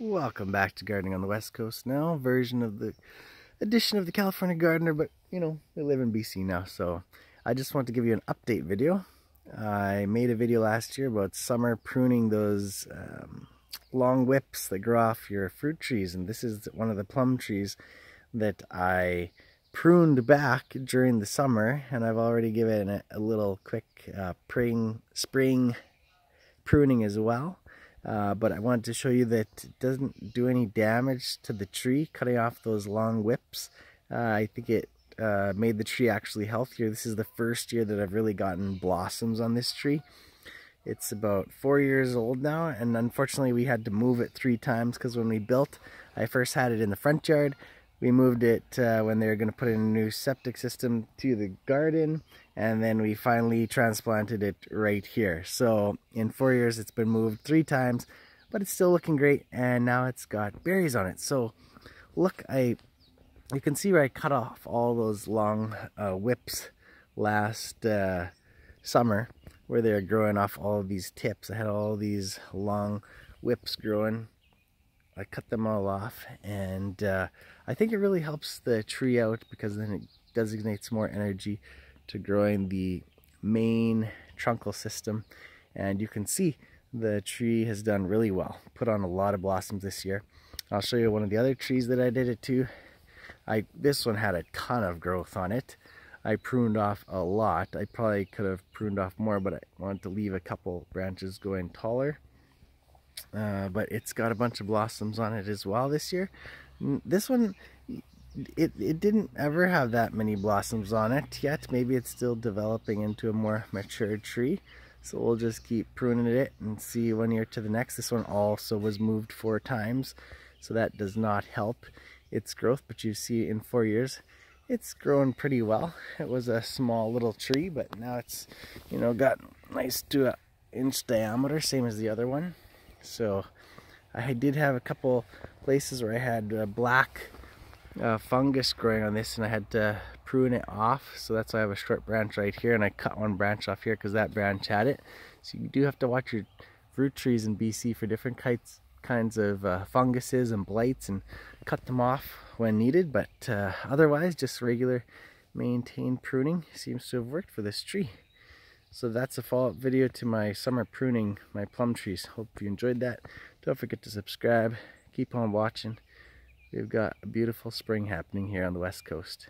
Welcome back to Gardening on the West Coast now, version of the edition of the California Gardener, but you know, we live in BC now, so I just want to give you an update video. I made a video last year about summer pruning those um, long whips that grow off your fruit trees, and this is one of the plum trees that I pruned back during the summer, and I've already given it a little quick uh, spring, spring pruning as well. Uh, but I wanted to show you that it doesn't do any damage to the tree, cutting off those long whips. Uh, I think it uh, made the tree actually healthier. This is the first year that I've really gotten blossoms on this tree. It's about four years old now, and unfortunately we had to move it three times because when we built, I first had it in the front yard, we moved it uh, when they were going to put in a new septic system to the garden and then we finally transplanted it right here. So in four years it's been moved three times but it's still looking great and now it's got berries on it. So look I you can see where I cut off all those long uh, whips last uh, summer where they're growing off all of these tips. I had all these long whips growing. I cut them all off and uh, I think it really helps the tree out because then it designates more energy to growing the main trunkal system. And you can see the tree has done really well. Put on a lot of blossoms this year. I'll show you one of the other trees that I did it to. I this one had a ton of growth on it. I pruned off a lot. I probably could have pruned off more but I wanted to leave a couple branches going taller. Uh, but it's got a bunch of blossoms on it as well this year. This one, it, it didn't ever have that many blossoms on it yet. Maybe it's still developing into a more mature tree. So we'll just keep pruning it and see one year to the next. This one also was moved four times, so that does not help its growth. But you see in four years, it's grown pretty well. It was a small little tree, but now it's, you know, got nice to an inch diameter, same as the other one. So I did have a couple places where I had uh, black uh, fungus growing on this and I had to prune it off. So that's why I have a short branch right here and I cut one branch off here because that branch had it. So you do have to watch your fruit trees in BC for different kinds kinds of uh, funguses and blights and cut them off when needed. But uh, otherwise, just regular maintained pruning seems to have worked for this tree. So that's a follow-up video to my summer pruning my plum trees. Hope you enjoyed that. Don't forget to subscribe. Keep on watching. We've got a beautiful spring happening here on the west coast.